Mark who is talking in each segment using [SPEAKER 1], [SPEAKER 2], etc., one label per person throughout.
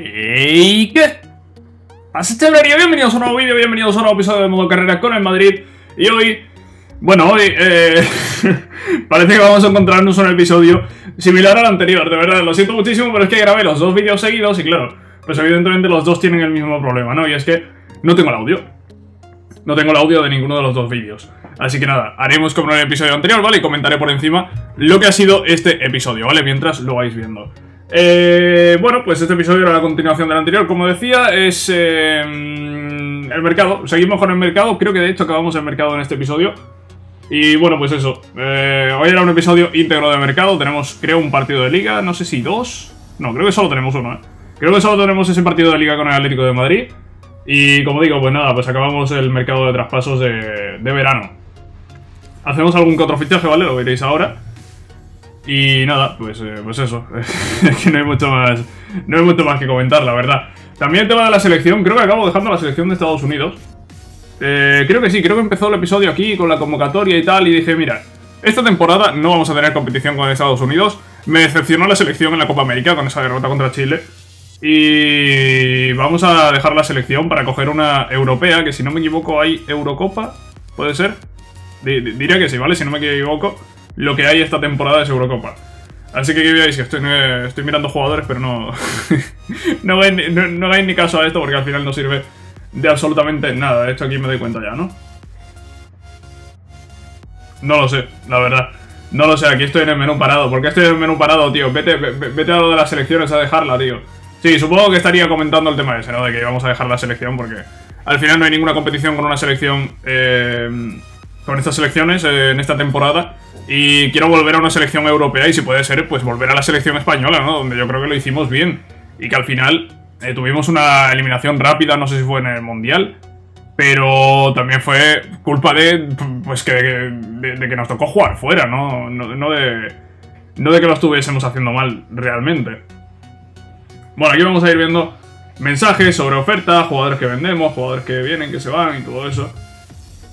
[SPEAKER 1] ¿Y qué? pasa chavalería? Bienvenidos a un nuevo vídeo, bienvenidos a un nuevo episodio de Modo Carrera con el Madrid Y hoy, bueno, hoy eh, parece que vamos a encontrarnos un episodio similar al anterior De verdad, lo siento muchísimo, pero es que grabé los dos vídeos seguidos y claro Pues evidentemente los dos tienen el mismo problema, ¿no? Y es que no tengo el audio No tengo el audio de ninguno de los dos vídeos Así que nada, haremos como en el episodio anterior, ¿vale? Y comentaré por encima lo que ha sido este episodio, ¿vale? Mientras lo vais viendo eh, bueno, pues este episodio era la continuación del anterior, como decía, es eh, el mercado. Seguimos con el mercado, creo que de hecho acabamos el mercado en este episodio. Y bueno, pues eso, eh, hoy era un episodio íntegro de mercado, tenemos creo un partido de liga, no sé si dos, no, creo que solo tenemos uno, ¿eh? Creo que solo tenemos ese partido de liga con el Atlético de Madrid. Y como digo, pues nada, pues acabamos el mercado de traspasos de, verano. Hacemos algún que fichaje, ¿vale? Lo veréis ahora. Y nada, pues, eh, pues eso. que no hay mucho más. No hay mucho más que comentar, la verdad. También el tema de la selección, creo que acabo dejando la selección de Estados Unidos. Eh, creo que sí, creo que empezó el episodio aquí con la convocatoria y tal. Y dije, mira, esta temporada no vamos a tener competición con Estados Unidos. Me decepcionó la selección en la Copa América con esa derrota contra Chile. Y vamos a dejar la selección para coger una europea, que si no me equivoco hay Eurocopa, ¿puede ser? diría que sí, ¿vale? Si no me equivoco lo que hay esta temporada es Eurocopa. Así que que veáis que estoy, estoy mirando jugadores, pero no, no, hagáis, ni caso a esto porque al final no sirve de absolutamente nada. De hecho, aquí me doy cuenta ya, ¿no? No lo sé, la verdad. No lo sé, aquí estoy en el menú parado. ¿Por qué estoy en el menú parado, tío? Vete, vete a lo de las selecciones a dejarla, tío. Sí, supongo que estaría comentando el tema ese, ¿no? De que íbamos a dejar la selección porque al final no hay ninguna competición con una selección... Eh, con estas selecciones eh, en esta temporada y quiero volver a una selección europea y si puede ser, pues volver a la selección española, ¿no? Donde yo creo que lo hicimos bien y que al final eh, tuvimos una eliminación rápida, no sé si fue en el Mundial, pero también fue culpa de, pues que, de, que nos tocó jugar fuera, ¿no? No, de, no de que lo estuviésemos haciendo mal realmente. Bueno, aquí vamos a ir viendo mensajes sobre oferta, jugadores que vendemos, jugadores que vienen, que se van y todo eso.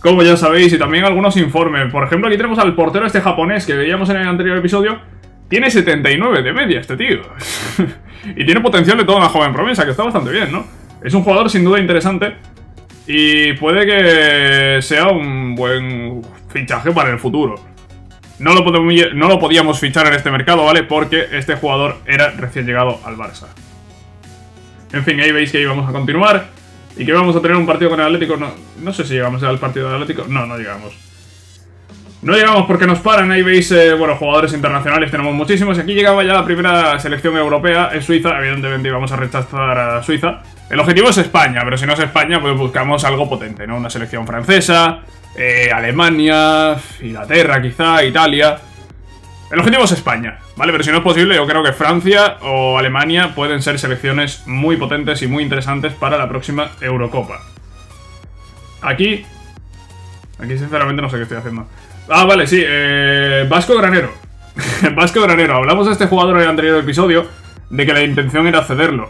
[SPEAKER 1] Como ya sabéis, y también algunos informes. Por ejemplo, aquí tenemos al portero este japonés que veíamos en el anterior episodio. Tiene 79 de media este tío. y tiene potencial de toda una joven promesa, que está bastante bien, ¿no? Es un jugador sin duda interesante. Y puede que sea un buen fichaje para el futuro. No lo, podíamos fichar en este mercado, ¿vale? Porque este jugador era recién llegado al Barça. En fin, ahí veis que íbamos a continuar. Y que vamos a tener un partido con el Atlético. No, no sé si llegamos al partido del Atlético. No, no llegamos. No llegamos porque nos paran, ahí veis, eh, bueno, jugadores internacionales tenemos muchísimos. Aquí llegaba ya la primera selección europea, en Suiza, evidentemente íbamos a rechazar a Suiza. El objetivo es España, pero si no es España, pues buscamos algo potente, ¿no? Una selección francesa, eh, Alemania, Inglaterra quizá, Italia... El objetivo es España, ¿vale? Pero si no es posible, yo creo que Francia o Alemania pueden ser selecciones muy potentes y muy interesantes para la próxima Eurocopa. Aquí... Aquí sinceramente no sé qué estoy haciendo. Ah, vale, sí, eh, Vasco Granero. Vasco Granero, hablamos de este jugador en el anterior episodio, de que la intención era cederlo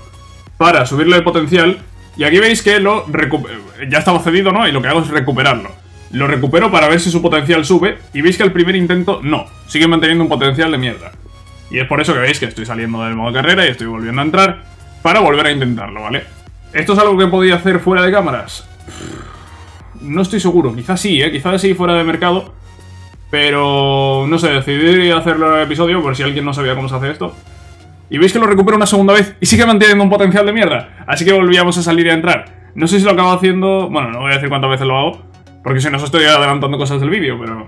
[SPEAKER 1] para subirle el potencial, y aquí veis que lo ya estaba cedido, ¿no? Y lo que hago es recuperarlo. Lo recupero para ver si su potencial sube y veis que el primer intento no, sigue manteniendo un potencial de mierda. Y es por eso que veis que estoy saliendo del modo carrera y estoy volviendo a entrar para volver a intentarlo, ¿vale? ¿Esto es algo que podía hacer fuera de cámaras? No estoy seguro, quizás sí, ¿eh? Quizás sí fuera de mercado. Pero, no sé, decidí hacerlo en el episodio por si alguien no sabía cómo se hace esto. Y veis que lo recupero una segunda vez y sigue manteniendo un potencial de mierda. Así que volvíamos a salir y a entrar. No sé si lo acabo haciendo... Bueno, no voy a decir cuántas veces lo hago. Porque si no os estoy adelantando cosas del vídeo, pero...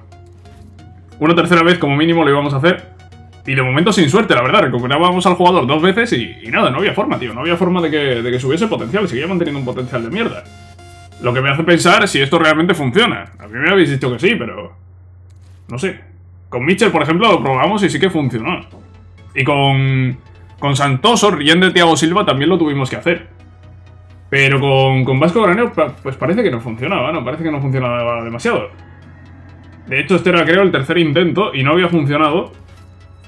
[SPEAKER 1] Una tercera vez como mínimo lo íbamos a hacer. Y de momento sin suerte, la verdad. Recuperábamos al jugador dos veces y, nada, no había forma, tío. No había forma de que, de que subiese potencial. Seguía manteniendo un potencial de mierda. Lo que me hace pensar si esto realmente funciona. A mí me habéis dicho que sí, pero... No sé. Con Mitchell, por ejemplo, lo probamos y sí que funcionó. Y con... Con Santoso, Rien de Thiago Silva, también lo tuvimos que hacer. Pero con, con Vasco Granero, pues parece que no funcionaba, ¿no? Parece que no funcionaba demasiado. De hecho, este era, creo, el tercer intento y no había funcionado.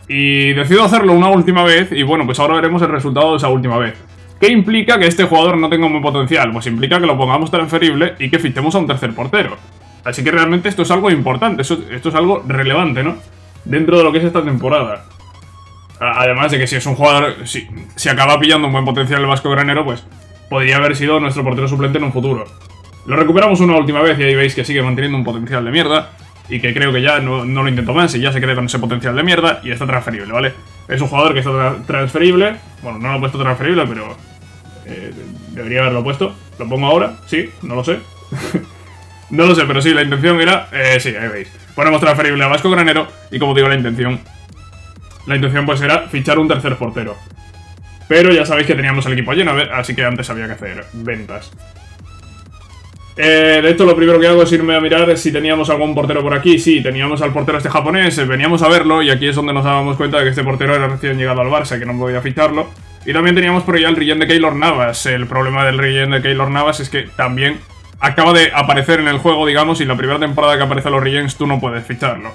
[SPEAKER 1] Y decido hacerlo una última vez y bueno, pues ahora veremos el resultado de esa última vez. ¿Qué implica que este jugador no tenga buen potencial? Pues implica que lo pongamos transferible y que fichemos a un tercer portero. Así que realmente esto es algo importante, esto, es algo relevante, ¿no? Dentro de lo que es esta temporada. Además de que si es un jugador, si, si acaba pillando un buen potencial el Vasco Granero, pues podría haber sido nuestro portero suplente en un futuro. Lo recuperamos una última vez y ahí veis que sigue manteniendo un potencial de mierda. Y que creo que ya no, lo intento más y ya se queda con ese potencial de mierda y está transferible, ¿vale? Es un jugador que está transferible. Bueno, no lo he puesto transferible, pero... Eh, debería haberlo puesto. ¿Lo pongo ahora? Sí, no lo sé. no lo sé, pero sí, la intención era... Eh, sí, ahí veis. Ponemos transferible a Vasco Granero y como digo, la intención... La intención pues era fichar un tercer portero. Pero ya sabéis que teníamos el equipo lleno, así que antes había que hacer ventas. Eh, de hecho, lo primero que hago es irme a mirar si teníamos algún portero por aquí. Sí, teníamos al portero este japonés, eh, veníamos a verlo y aquí es donde nos dábamos cuenta de que este portero era recién llegado al Barça, que no podía ficharlo. Y también teníamos por allá el relleno de Keylor Navas. El problema del relleno de Keylor Navas es que también acaba de aparecer en el juego, digamos, y la primera temporada que aparecen los Regens tú no puedes ficharlo.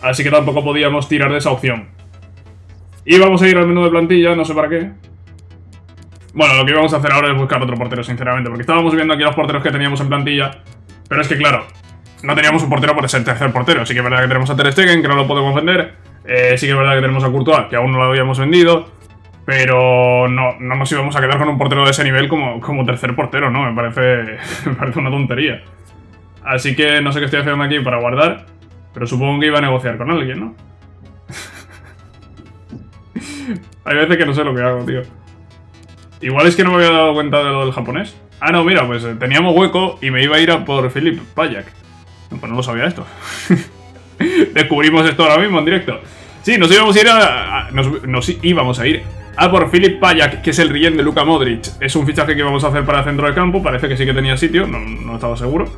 [SPEAKER 1] Así que tampoco podíamos tirar de esa opción. Y vamos a ir al menú de plantilla, no sé para qué. Bueno, lo que íbamos a hacer ahora es buscar otro portero, sinceramente, porque estábamos viendo aquí los porteros que teníamos en plantilla, pero es que, claro, no teníamos un portero por ser tercer portero. Sí que es verdad que tenemos a Ter Stegen, que no lo podemos vender, eh, sí que es verdad que tenemos a Courtois, que aún no lo habíamos vendido, pero no, no nos íbamos a quedar con un portero de ese nivel como, como tercer portero, ¿no? Me parece, me parece una tontería. Así que no sé qué estoy haciendo aquí para guardar, pero supongo que iba a negociar con alguien, ¿no? Hay veces que no sé lo que hago, tío. Igual es que no me había dado cuenta de lo del japonés. Ah, no, mira, pues eh, teníamos hueco y me iba a ir a por Philip Payak. Pues no lo sabía esto. Descubrimos esto ahora mismo en directo. Sí, nos íbamos a ir a... nos, íbamos a ir a por Philip Payak, que es el relleno de Luka Modric. Es un fichaje que íbamos a hacer para centro de campo. Parece que sí que tenía sitio, no, no estaba seguro.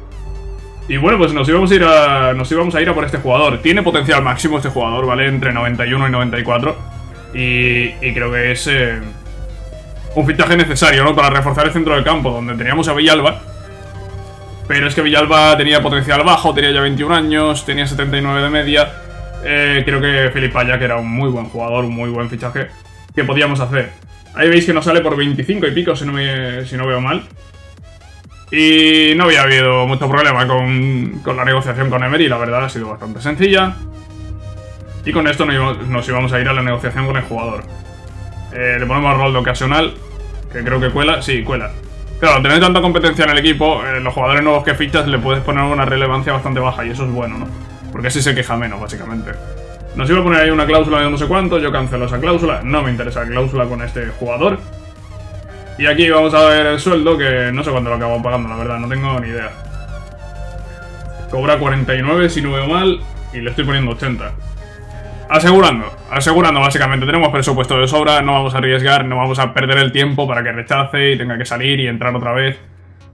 [SPEAKER 1] Y bueno, pues nos íbamos a ir nos íbamos a ir a por este jugador. Tiene potencial máximo este jugador, ¿vale? Entre 91 y 94. Y, y creo que es... Eh, un fichaje necesario, ¿no? Para reforzar el centro del campo, donde teníamos a Villalba. Pero es que Villalba tenía potencial bajo, tenía ya 21 años, tenía 79 de media. Eh, creo que Felipe que era un muy buen jugador, un muy buen fichaje que podíamos hacer. Ahí veis que nos sale por 25 y pico, si no, si no veo mal. Y no había habido mucho problema con, con la negociación con Emery, la verdad ha sido bastante sencilla. Y con esto nos íbamos a ir a la negociación con el jugador. Eh, le ponemos rol de ocasional, que creo que cuela. Sí, cuela. Claro, tener tanta competencia en el equipo, eh, los jugadores nuevos que fichas le puedes poner una relevancia bastante baja y eso es bueno, ¿no? Porque así se queja menos, básicamente. Nos iba a poner ahí una cláusula de no sé cuánto, yo cancelo esa cláusula, no me interesa la cláusula con este jugador. Y aquí vamos a ver el sueldo, que no sé cuánto lo acabo pagando, la verdad, no tengo ni idea. Cobra 49 si no veo mal, y le estoy poniendo 80. Asegurando, asegurando básicamente, tenemos presupuesto de sobra, no vamos a arriesgar, no vamos a perder el tiempo para que rechace y tenga que salir y entrar otra vez.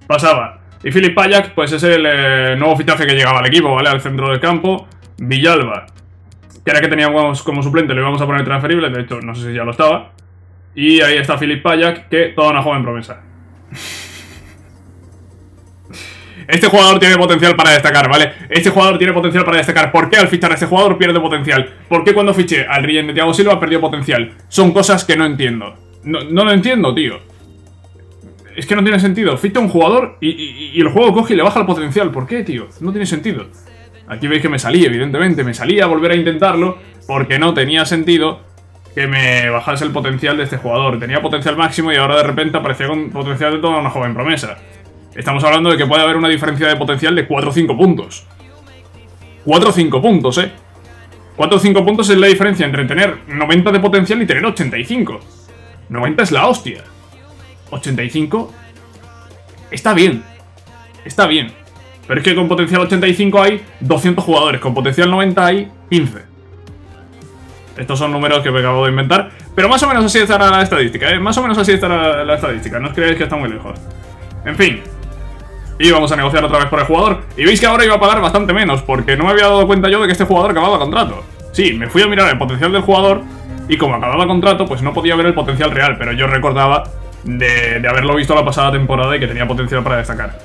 [SPEAKER 1] Pasaba. Y Philip Payak, pues es el eh, nuevo fichaje que llegaba al equipo, ¿vale? Al centro del campo. Villalba, que era que teníamos como suplente, le íbamos a poner transferible, de hecho, no sé si ya lo estaba. Y ahí está Philip Payak, que toda una joven promesa. Este jugador tiene potencial para destacar, ¿vale? Este jugador tiene potencial para destacar. ¿Por qué al fichar a este jugador pierde potencial? ¿Por qué cuando fiché al Rillen de Thiago Silva perdió potencial? Son cosas que no entiendo. No, lo entiendo, tío. Es que no tiene sentido. Ficha un jugador y, el juego coge y le baja el potencial. ¿Por qué, tío? No tiene sentido. Aquí veis que me salí, evidentemente. Me salí a volver a intentarlo porque no tenía sentido que me bajase el potencial de este jugador. Tenía potencial máximo y ahora de repente aparecía con potencial de toda una joven promesa. Estamos hablando de que puede haber una diferencia de potencial de 4 o 5 puntos. 4 o 5 puntos, ¿eh? 4 o 5 puntos es la diferencia entre tener 90 de potencial y tener 85. 90 es la hostia. 85 está bien. Está bien. Pero es que con potencial 85 hay 200 jugadores, con potencial 90 hay 15. Estos son números que me acabo de inventar, pero más o menos así estará la estadística, ¿eh? Más o menos así estará la estadística, no os creáis que está muy lejos. En fin, y vamos a negociar otra vez por el jugador. Y veis que ahora iba a pagar bastante menos, porque no me había dado cuenta yo de que este jugador acababa contrato. Sí, me fui a mirar el potencial del jugador, y como acababa contrato, pues no podía ver el potencial real, pero yo recordaba de, haberlo visto la pasada temporada y que tenía potencial para destacar.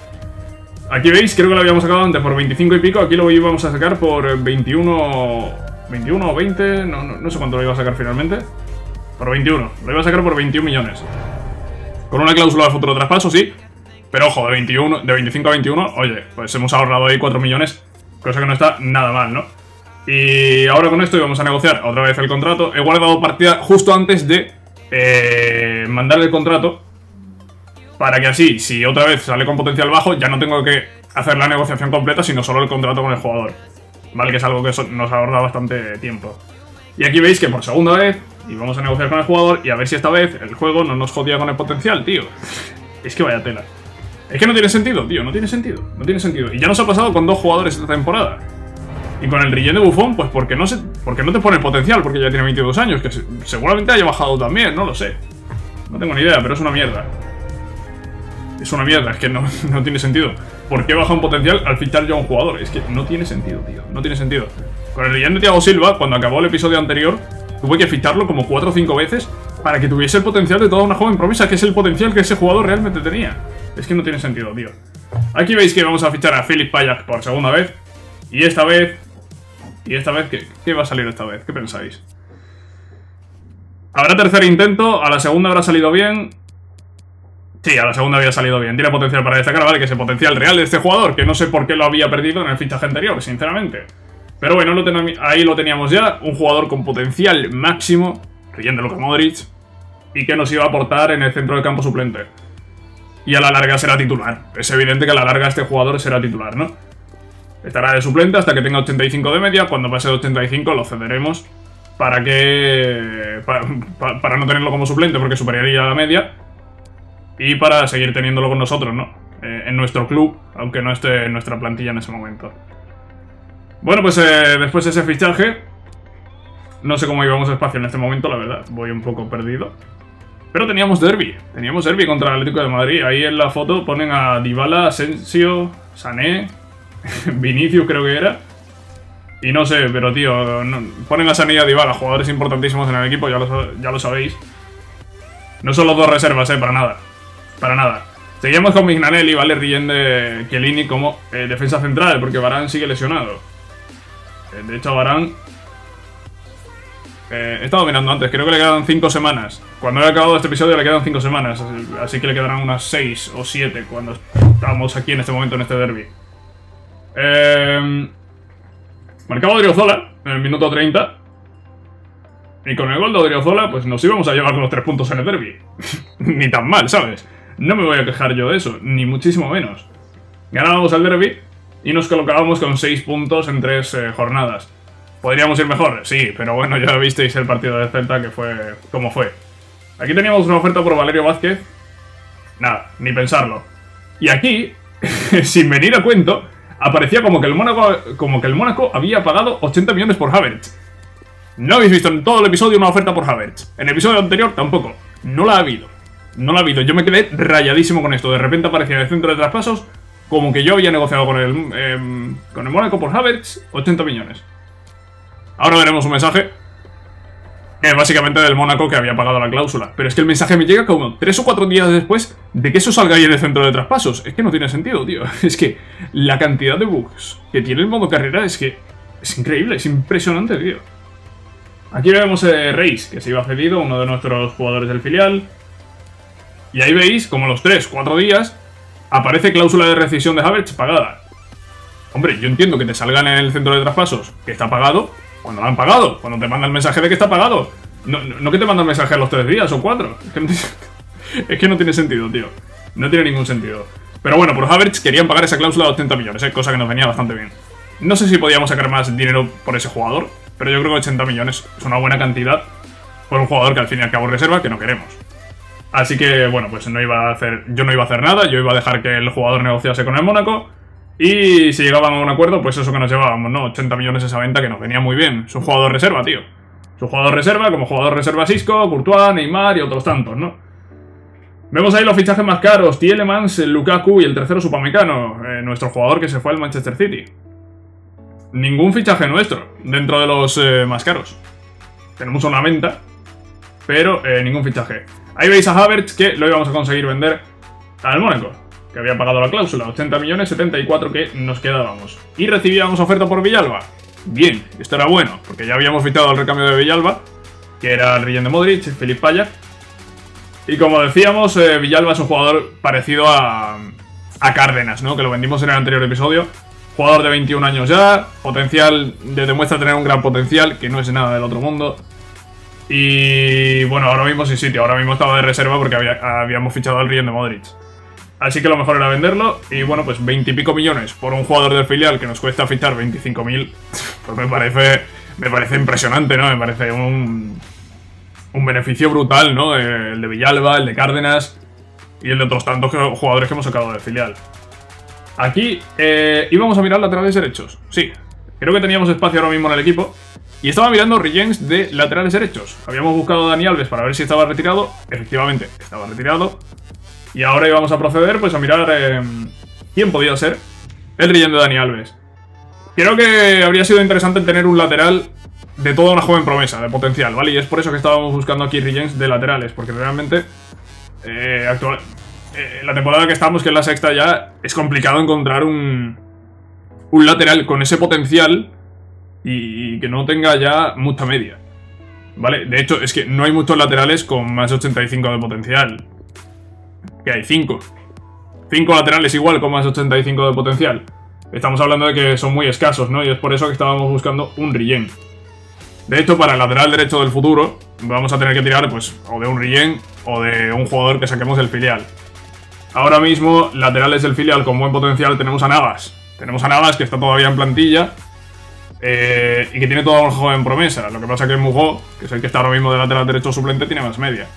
[SPEAKER 1] Aquí veis, creo que lo habíamos sacado antes por 25 y pico, aquí lo íbamos a sacar por 21... 21 o 20, no, no, no sé cuánto lo iba a sacar finalmente. Por 21, lo iba a sacar por 21 millones. Con una cláusula de futuro traspaso, sí, pero ojo, de, 21, de 25 a 21, oye, pues hemos ahorrado ahí 4 millones, cosa que no está nada mal, ¿no? Y ahora con esto vamos a negociar otra vez el contrato. He guardado partida justo antes de eh, mandar el contrato. Para que así, si otra vez sale con potencial bajo, ya no tengo que hacer la negociación completa, sino solo el contrato con el jugador. Vale, que es algo que nos ahorra bastante tiempo. Y aquí veis que por segunda vez, y vamos a negociar con el jugador, y a ver si esta vez el juego no nos jodía con el potencial, tío. Es que vaya tela. Es que no tiene sentido, tío, no tiene sentido, no tiene sentido. Y ya nos ha pasado con dos jugadores esta temporada. Y con el relleno de bufón, pues porque no, se, porque no te pone potencial, porque ya tiene 22 años, que seguramente haya bajado también, no lo sé. No tengo ni idea, pero es una mierda. Es una mierda, es que no, no tiene sentido. ¿Por qué baja un potencial al fichar yo a un jugador? Es que no tiene sentido, tío, no tiene sentido. Con el relleno de Silva, cuando acabó el episodio anterior, tuve que ficharlo como 4 o 5 veces para que tuviese el potencial de toda una joven promesa, que es el potencial que ese jugador realmente tenía. Es que no tiene sentido, tío. Aquí veis que vamos a fichar a Philip Payak por segunda vez. Y esta vez ¿Y esta vez qué, va a salir esta vez? ¿Qué pensáis? Habrá tercer intento, a la segunda habrá salido bien. Sí, a la segunda había salido bien. Tiene potencial para destacar, ¿vale? Que es el potencial real de este jugador, que no sé por qué lo había perdido en el fichaje anterior, sinceramente. Pero bueno, ahí lo teníamos ya. Un jugador con potencial máximo, creyendo Luka Modric, y que nos iba a aportar en el centro de campo suplente. Y a la larga será titular. Es evidente que a la larga este jugador será titular, ¿no? Estará de suplente hasta que tenga 85 de media. Cuando pase de 85 lo cederemos para que... Para, no tenerlo como suplente porque superaría la media. Y para seguir teniéndolo con nosotros, ¿no? Eh, en nuestro club, aunque no esté en nuestra plantilla en ese momento. Bueno, pues eh, después de ese fichaje... No sé cómo íbamos espacio en este momento, la verdad. Voy un poco perdido. Pero teníamos derby. Teníamos derby contra el Atlético de Madrid. Ahí en la foto ponen a Dybala, Asensio, Sané, Vinicius creo que era. Y no sé, pero tío, ponen a Sanilla Dybala, jugadores importantísimos en el equipo, ya lo, ya lo sabéis. No son los dos reservas, eh, para nada. Para nada. Seguimos con Mignanelli, ¿vale? de Chiellini como eh, defensa central, porque Barán sigue lesionado. Eh, de hecho, a Barán... Eh, he estado mirando antes, creo que le quedan 5 semanas. Cuando haya acabado este episodio le quedan 5 semanas, así que le quedarán unas 6 o 7 cuando estamos aquí en este momento en este derby. Eh, marcaba Odriozola en el minuto 30. Y con el gol de Odriozola, pues nos íbamos a llevar los tres puntos en el derby. ni tan mal, ¿sabes? No me voy a quejar yo de eso, ni muchísimo menos. Ganábamos el derby y nos colocábamos con 6 puntos en 3 eh, jornadas. ¿Podríamos ir mejor? Sí, pero bueno, ya visteis el partido de Celta que fue como fue. Aquí teníamos una oferta por Valerio Vázquez. Nada, ni pensarlo. Y aquí, sin venir a cuento, aparecía como que el Mónaco, como que el Mónaco había pagado 80 millones por Havertz. No habéis visto en todo el episodio una oferta por Havertz. En el episodio anterior tampoco. No la ha habido. No la ha habido. Yo me quedé rayadísimo con esto. De repente aparecía en el centro de traspasos como que yo había negociado con el, em, con el Mónaco por Havertz 80 millones. Ahora veremos un mensaje básicamente del Mónaco que había pagado la cláusula. Pero es que el mensaje me llega como 3 o 4 días después de que eso salga ahí en el centro de traspasos. Es que no tiene sentido, tío. Es que la cantidad de bugs que tiene el modo carrera es que es increíble, es impresionante, tío. Aquí vemos eh, Reis, que se iba cedido, uno de nuestros jugadores del filial. Y ahí veis, como los 3, 4 días, aparece cláusula de rescisión de Havertz pagada. Hombre, yo entiendo que te salgan en el centro de traspasos que está pagado, cuando lo han pagado, cuando te manda el mensaje de que está pagado. No, que te manda el mensaje a los tres días o cuatro. Es que, no tiene, sentido, tío. No tiene ningún sentido. Pero bueno, por Havertz querían pagar esa cláusula de 80 millones, ¿eh? cosa que nos venía bastante bien. No sé si podíamos sacar más dinero por ese jugador, pero yo creo que 80 millones es una buena cantidad por un jugador que al fin y al cabo reserva que no queremos. Así que, bueno, pues no iba a hacer, yo no iba a hacer nada, yo iba a dejar que el jugador negociase con el Mónaco y si llegábamos a un acuerdo, pues eso que nos llevábamos, ¿no? 80 millones esa venta que nos venía muy bien. Es un jugador reserva, tío. Es un jugador reserva, como jugador reserva Cisco, Courtois, Neymar y otros tantos, ¿no? Vemos ahí los fichajes más caros, Tielemans, Lukaku y el tercero Supamecano, eh, nuestro jugador que se fue al Manchester City. Ningún fichaje nuestro dentro de los eh, más caros. Tenemos una venta, pero eh, ningún fichaje. Ahí veis a Havertz que lo íbamos a conseguir vender al Mónaco que había pagado la cláusula, 80 millones, 74 que nos quedábamos. Y recibíamos oferta por Villalba. Bien, esto era bueno, porque ya habíamos fichado el recambio de Villalba, que era el relleno de Modric, Felipe Paya. Y como decíamos, Villalba es un jugador parecido a, a Cárdenas, ¿no? Que lo vendimos en el anterior episodio. Jugador de 21 años ya, potencial, demuestra tener un gran potencial, que no es nada del otro mundo. Y bueno, ahora mismo sí sitio, ahora mismo estaba de reserva porque habíamos fichado al Rion de Modric. Así que lo mejor era venderlo. Y bueno, pues 20 y pico millones por un jugador del filial que nos cuesta fichar 25.000. Pues me parece, me parece impresionante, ¿no? Me parece un, un beneficio brutal, ¿no? El de Villalba, el de Cárdenas y el de otros tantos jugadores que hemos sacado del filial. Aquí eh, íbamos a mirar laterales derechos. Sí, creo que teníamos espacio ahora mismo en el equipo. Y estaba mirando regens de laterales derechos. Habíamos buscado a Dani Alves para ver si estaba retirado. Efectivamente, estaba retirado. Y ahora íbamos a proceder pues a mirar eh, quién podía ser el regen de Dani Alves. Creo que habría sido interesante tener un lateral de toda una joven promesa, de potencial, ¿vale? Y es por eso que estábamos buscando aquí regens de laterales, porque realmente eh, actual, eh, la temporada que estamos, que es la sexta ya, es complicado encontrar un, un lateral con ese potencial y, que no tenga ya mucha media. ¿Vale? De hecho, es que no hay muchos laterales con más de 85 de potencial. Que hay 5. 5 laterales igual con más de 85 de potencial. Estamos hablando de que son muy escasos, ¿no? Y es por eso que estábamos buscando un Rigen. De hecho, para el lateral derecho del futuro, vamos a tener que tirar, pues, o de un Rigen o de un jugador que saquemos del filial. Ahora mismo, laterales del filial con buen potencial tenemos a Navas. Tenemos a Navas que está todavía en plantilla eh, y que tiene todo un juego en promesa. Lo que pasa es que Mugo, que es el que está ahora mismo de lateral derecho suplente, tiene más media.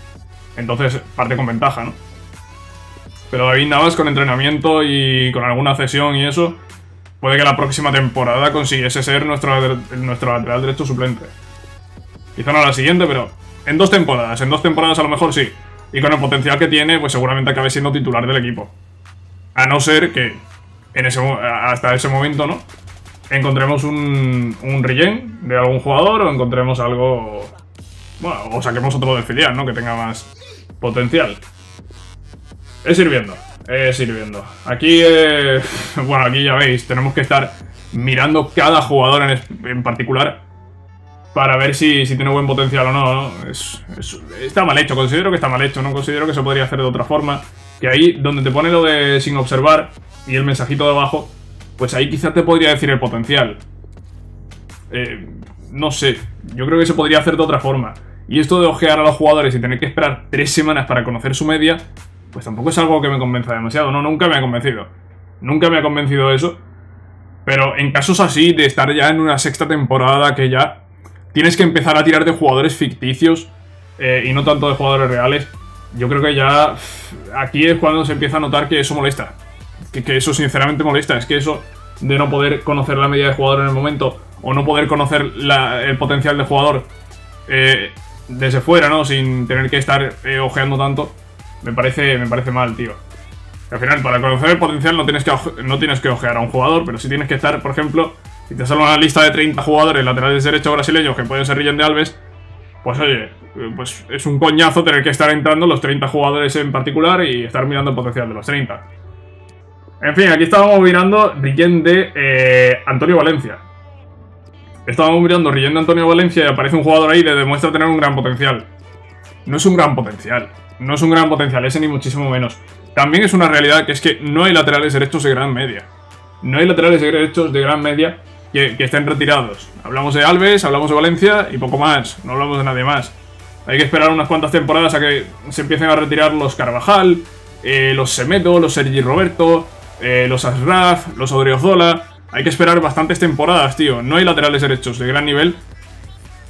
[SPEAKER 1] Entonces, parte con ventaja, ¿no? Pero David Navas con entrenamiento y con alguna cesión y eso, puede que la próxima temporada consiguiese ser nuestro, nuestro lateral derecho suplente. Quizá no la siguiente, pero en dos temporadas. En dos temporadas a lo mejor sí. Y con el potencial que tiene, pues seguramente acabe siendo titular del equipo. A no ser que en ese, hasta ese momento, ¿no? Encontremos un, un regen de algún jugador o encontremos algo... Bueno, o saquemos otro del filial, ¿no? Que tenga más potencial. Es ir viendo, es. Aquí, eh, bueno, aquí ya veis, tenemos que estar mirando cada jugador en, en particular para ver si, tiene buen potencial o no. está mal hecho, considero que está mal hecho, no considero que se podría hacer de otra forma. Que ahí, donde te pone lo de sin observar y el mensajito de abajo, pues ahí quizás te podría decir el potencial. Eh, no sé, yo creo que se podría hacer de otra forma. Y esto de ojear a los jugadores y tener que esperar tres semanas para conocer su media, pues tampoco es algo que me convenza demasiado. No, nunca me ha convencido. Nunca me ha convencido eso. Pero en casos así, de estar ya en una sexta temporada que ya tienes que empezar a tirar de jugadores ficticios eh, y no tanto de jugadores reales, yo creo que ya aquí es cuando se empieza a notar que eso molesta. Que, eso sinceramente molesta. Es que eso de no poder conocer la media de jugador en el momento o no poder conocer el potencial de jugador eh, desde fuera, ¿no? Sin tener que estar eh, ojeando tanto, me parece, me parece mal, tío. Al final, para conocer el potencial no tienes, que no tienes que ojear a un jugador, pero sí tienes que estar, por ejemplo, si te sale una lista de 30 jugadores laterales derechos brasileños que pueden ser Rillen de Alves, pues oye, pues es un coñazo tener que estar entrando los 30 jugadores en particular y estar mirando el potencial de los 30. En fin, aquí estábamos mirando Rillen de eh, Antonio Valencia. Estábamos mirando Rillen de Antonio Valencia y aparece un jugador ahí que demuestra tener un gran potencial. No es un gran potencial. No es un gran potencial, ese ni muchísimo menos. También es una realidad que es que no hay laterales derechos de gran media. No hay laterales derechos de gran media que, estén retirados. Hablamos de Alves, hablamos de Valencia y poco más, no hablamos de nadie más. Hay que esperar unas cuantas temporadas a que se empiecen a retirar los Carvajal, eh, los Semedo, los Sergi Roberto, eh, los Asraf, los Odriozola. Hay que esperar bastantes temporadas, tío. No hay laterales derechos de gran nivel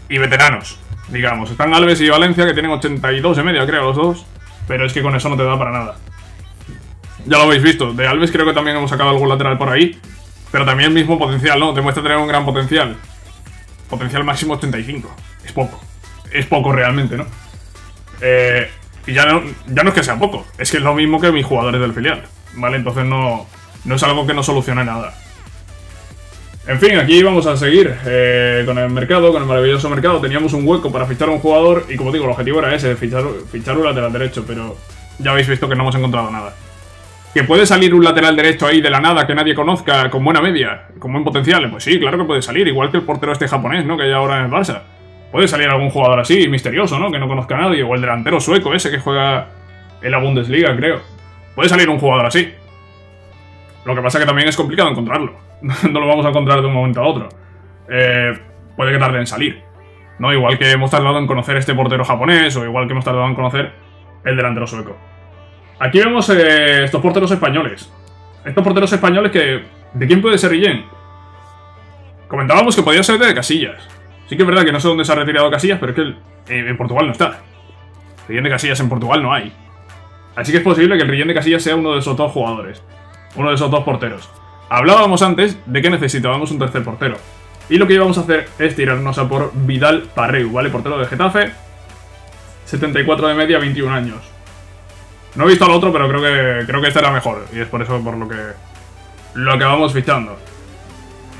[SPEAKER 1] y veteranos, digamos. Están Alves y Valencia que tienen 82 de media, creo, los dos. Pero es que con eso no te da para nada. Ya lo habéis visto. De Alves creo que también hemos sacado algún lateral por ahí. Pero también el mismo potencial, ¿no? Demuestra tener un gran potencial. Potencial máximo 85. Es poco. Es poco realmente, ¿no? Eh, y ya no, ya no es que sea poco. Es que es lo mismo que mis jugadores del filial. ¿Vale? Entonces no, no es algo que no solucione nada. En fin, aquí vamos a seguir eh, con el mercado, con el maravilloso mercado. Teníamos un hueco para fichar a un jugador y como digo, el objetivo era ese, fichar, fichar un lateral derecho, pero ya habéis visto que no hemos encontrado nada. ¿Que puede salir un lateral derecho ahí de la nada que nadie conozca con buena media, con buen potencial? Pues sí, claro que puede salir, igual que el portero este japonés, ¿no? Que hay ahora en el Barça. Puede salir algún jugador así, misterioso, ¿no? Que no conozca a nadie, o el delantero sueco ese que juega en la Bundesliga, creo. Puede salir un jugador así. Lo que pasa es que también es complicado encontrarlo. no lo vamos a encontrar de un momento a otro. Eh, puede que tarde en salir. ¿no? Igual que hemos tardado en conocer este portero japonés o igual que hemos tardado en conocer el delantero sueco. Aquí vemos eh, estos porteros españoles. Estos porteros españoles que... ¿De quién puede ser Guillén? Comentábamos que podía ser de Casillas. Sí que es verdad que no sé dónde se ha retirado Casillas, pero es que eh, en Portugal no está. Rillén de Casillas en Portugal no hay. Así que es posible que el Rillén de Casillas sea uno de esos dos jugadores. Uno de esos dos porteros. Hablábamos antes de que necesitábamos un tercer portero. Y lo que íbamos a hacer es tirarnos a por Vidal Parreu, ¿vale? Portero de Getafe. 74 de media, 21 años. No he visto al otro, pero creo que, creo que este era mejor. Y es por eso por lo que lo acabamos fichando.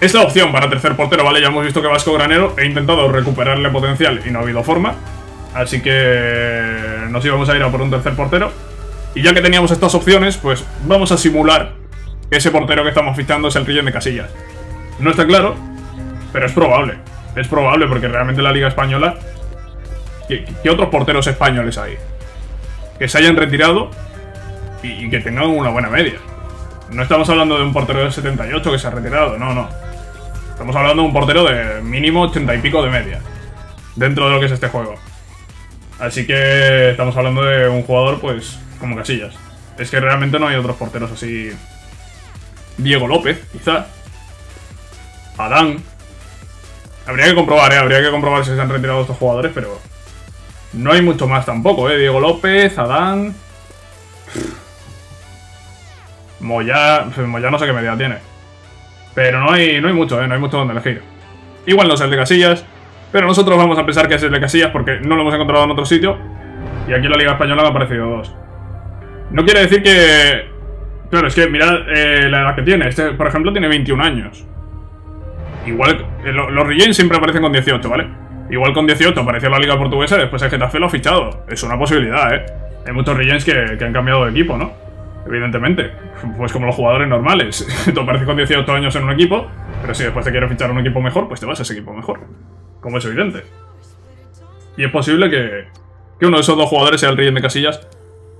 [SPEAKER 1] Esta opción para tercer portero, ¿vale? Ya hemos visto que Vasco Granero he intentado recuperarle potencial y no ha habido forma. Así que nos íbamos a ir a por un tercer portero. Y ya que teníamos estas opciones, pues vamos a simular que ese portero que estamos fichando es el Rillén de Casillas. No está claro, pero es probable. Es probable porque realmente la Liga Española... ¿Qué, otros porteros españoles hay? Que se hayan retirado y, que tengan una buena media. No estamos hablando de un portero de 78 que se ha retirado, no, no. Estamos hablando de un portero de mínimo 80 y pico de media. Dentro de lo que es este juego. Así que estamos hablando de un jugador, pues, como Casillas. Es que realmente no hay otros porteros así... Diego López, quizá. Adán. Habría que comprobar, ¿eh? Habría que comprobar si se han retirado estos jugadores, pero... No hay mucho más tampoco, ¿eh? Diego López, Adán... Moya... Moya no sé qué medida tiene. Pero no hay, no hay mucho, ¿eh? No hay mucho donde elegir. Igual no es el de Casillas, pero nosotros vamos a pensar que es el de Casillas porque no lo hemos encontrado en otro sitio. Y aquí en la Liga Española me han aparecido dos. No quiere decir que... Claro, es que mirad eh, la edad que tiene. Este, por ejemplo, tiene 21 años. Igual, eh, los Rillen siempre aparecen con 18, ¿vale? Igual con 18 apareció la Liga Portuguesa y después el Getafe lo ha fichado. Es una posibilidad, ¿eh? Hay muchos Rillens que, que han cambiado de equipo, ¿no? Evidentemente. Pues como los jugadores normales. Tú apareces con 18 años en un equipo, pero si después te quieres fichar un equipo mejor, pues te vas a ese equipo mejor. Como es evidente. Y es posible que, que uno de esos dos jugadores sea el Rillen de Casillas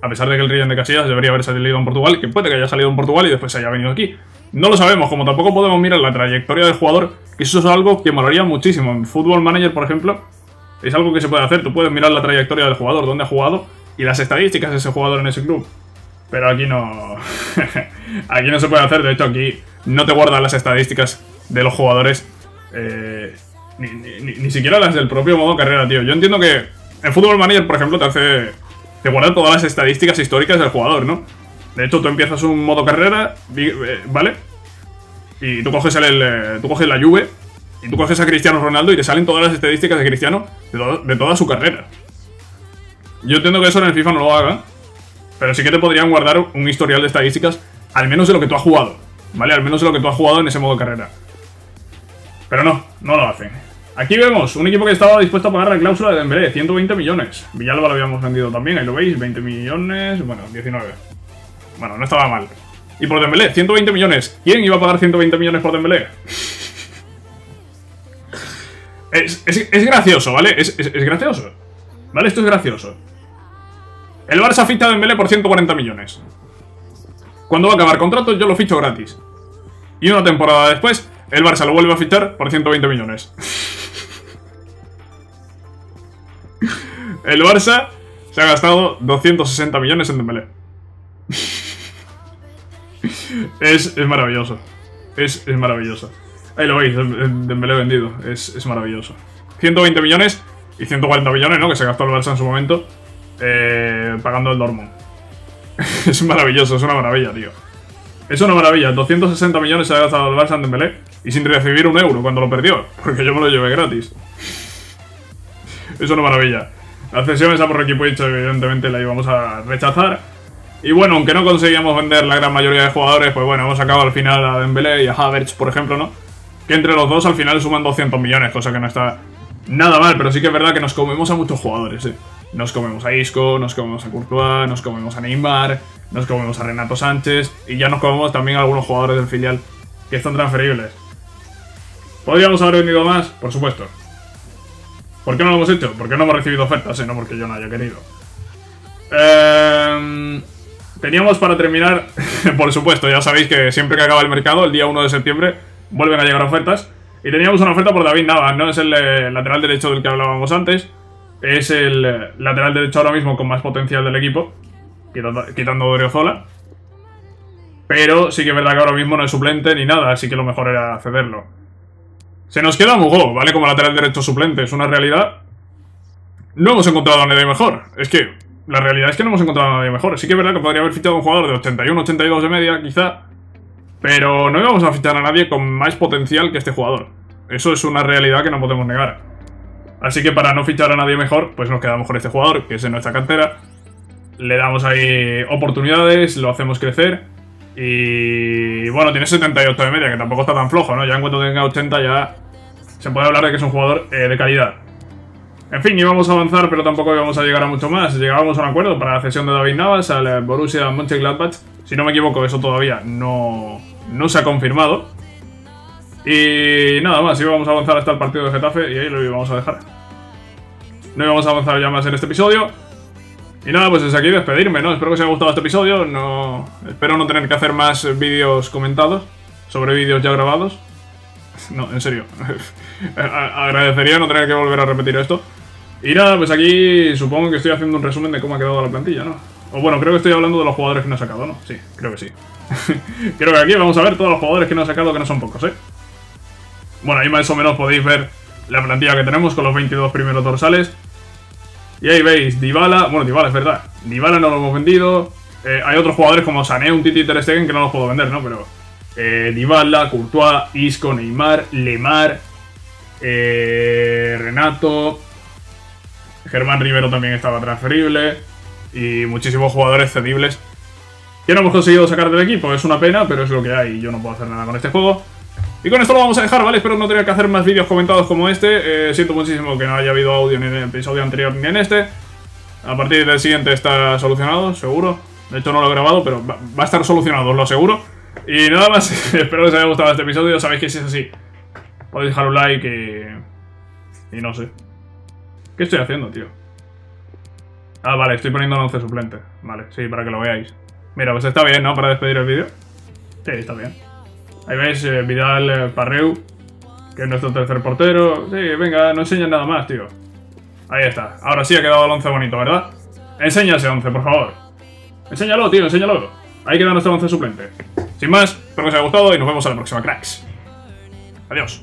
[SPEAKER 1] a pesar de que el Rillen de Casillas debería haber salido en Portugal, que puede que haya salido en Portugal y después haya venido aquí. No lo sabemos, como tampoco podemos mirar la trayectoria del jugador, que eso es algo que molaría muchísimo. En Football Manager, por ejemplo, es algo que se puede hacer. Tú puedes mirar la trayectoria del jugador, dónde ha jugado y las estadísticas de ese jugador en ese club. Pero aquí no... aquí no se puede hacer, de hecho aquí no te guardan las estadísticas de los jugadores, eh, ni, ni siquiera las del propio modo carrera, tío. Yo entiendo que en Football Manager, por ejemplo, te hace te guarda todas las estadísticas históricas del jugador, ¿no? De hecho, tú empiezas un modo carrera, eh, ¿vale? Y tú coges, el, eh, tú coges la Juve y tú coges a Cristiano Ronaldo y te salen todas las estadísticas de Cristiano de, toda su carrera. Yo entiendo que eso en el FIFA no lo haga, pero sí que te podrían guardar un historial de estadísticas, al menos de lo que tú has jugado, ¿vale? Al menos de lo que tú has jugado en ese modo carrera. Pero no, no lo hacen. Aquí vemos un equipo que estaba dispuesto a pagar la cláusula de Dembélé, 120 millones. Villalba lo habíamos vendido también, ahí lo veis, 20 millones, bueno, 19. Bueno, no estaba mal. Y por Dembélé, 120 millones. ¿Quién iba a pagar 120 millones por Dembélé? es, gracioso, ¿vale? Es, gracioso. ¿Vale? Esto es gracioso. El Barça ficha a Dembélé por 140 millones. Cuando va a acabar contrato, yo lo ficho gratis. Y una temporada después, el Barça lo vuelve a fichar por 120 millones. El Barça se ha gastado 260 millones en Dembélé. es, maravilloso. Es, maravilloso. Ahí lo veis, Dembélé vendido. Es, maravilloso. 120 millones y 140 millones, ¿no? Que se gastó el Barça en su momento. Eh, pagando el Dortmund. es maravilloso, es una maravilla, tío. Es una maravilla. 260 millones se ha gastado el Barça en Dembélé y sin recibir un euro cuando lo perdió. Porque yo me lo llevé gratis. es una maravilla. La cesión esa por equipo dicho, evidentemente la íbamos a rechazar. Y bueno, aunque no conseguíamos vender la gran mayoría de jugadores, pues bueno, hemos sacado al final a Dembélé y a Havertz, por ejemplo, ¿no? Que entre los dos al final suman 200 millones, cosa que no está nada mal, pero sí que es verdad que nos comemos a muchos jugadores, ¿eh? Nos comemos a Isco, nos comemos a Courtois, nos comemos a Neymar, nos comemos a Renato Sánchez y ya nos comemos también a algunos jugadores del filial que están transferibles. ¿Podríamos haber vendido más? Por supuesto. ¿Por qué no lo hemos hecho? Porque no hemos recibido ofertas, ¿eh? no porque yo no haya querido. Eh, teníamos para terminar, por supuesto, ya sabéis que siempre que acaba el mercado, el día 1 de septiembre, vuelven a llegar ofertas. Y teníamos una oferta por David Navas, ¿no? Es el eh, lateral derecho del que hablábamos antes. Es el eh, lateral derecho ahora mismo con más potencial del equipo, quitando, quitando a. Pero sí que es verdad que ahora mismo no es suplente ni nada, así que lo mejor era cederlo. Se nos queda Mugo, ¿vale? Como lateral derecho suplente, es una realidad. No hemos encontrado a nadie mejor. Es que la realidad es que no hemos encontrado a nadie mejor. Sí que es verdad que podría haber fichado a un jugador de 81, 82 de media, quizá. Pero no íbamos a fichar a nadie con más potencial que este jugador. Eso es una realidad que no podemos negar. Así que para no fichar a nadie mejor, pues nos quedamos con este jugador, que es en nuestra cantera. Le damos ahí oportunidades, lo hacemos crecer. Y bueno, tiene 78 de media, que tampoco está tan flojo, ¿no? Ya en cuanto tenga 80 ya se puede hablar de que es un jugador eh, de calidad. En fin, íbamos a avanzar, pero tampoco íbamos a llegar a mucho más. Llegábamos a un acuerdo para la cesión de David Navas al Borussia Mönchengladbach. Si no me equivoco, eso todavía no, no se ha confirmado. Y nada más, íbamos a avanzar hasta el partido de Getafe y ahí lo íbamos a dejar. No íbamos a avanzar ya más en este episodio. Y nada, pues desde aquí despedirme, ¿no? Espero que os haya gustado este episodio. No... Espero no tener que hacer más vídeos comentados sobre vídeos ya grabados. No, en serio. Agradecería no tener que volver a repetir esto. Y nada, pues aquí supongo que estoy haciendo un resumen de cómo ha quedado la plantilla, ¿no? O bueno, creo que estoy hablando de los jugadores que no he sacado, ¿no? Sí, creo que sí. creo que aquí vamos a ver todos los jugadores que no he sacado, que no son pocos, ¿eh? Bueno, ahí más o menos podéis ver la plantilla que tenemos con los 22 primeros dorsales. Y ahí veis, Dybala, bueno, Dybala es verdad, Dybala no lo hemos vendido. Eh, hay otros jugadores como Sané, un Titi Ter Stegen que no los puedo vender, ¿no? Pero eh, Dybala, Courtois, Isco, Neymar, Lemar, eh, Renato, Germán Rivero también estaba transferible y muchísimos jugadores cedibles que no hemos conseguido sacar del equipo. Es una pena, pero es lo que hay. Yo no puedo hacer nada con este juego. Y con esto lo vamos a dejar, ¿vale? Espero no tener que hacer más vídeos comentados como este. Eh, siento muchísimo que no haya habido audio ni en el episodio anterior ni en este. A partir del siguiente está solucionado, seguro. De hecho no lo he grabado, pero va, a estar solucionado, os lo aseguro. Y nada más, espero que os haya gustado este episodio. Sabéis que si es así, podéis dejar un like y... Y no sé. ¿Qué estoy haciendo, tío? Ah, vale, estoy poniendo un 11 suplente. Vale, sí, para que lo veáis. Mira, pues está bien, ¿no? Para despedir el vídeo. Sí, está bien. Ahí veis, eh, Vidal eh, Parreu, que es nuestro tercer portero. Sí, venga, no enseñes nada más, tío. Ahí está. Ahora sí ha quedado el 11 bonito, ¿verdad? Enseña ese 11, por favor. Enséñalo, tío, enséñalo. Ahí queda nuestro 11 suplente. Sin más, espero que os haya gustado y nos vemos a la próxima, cracks. Adiós.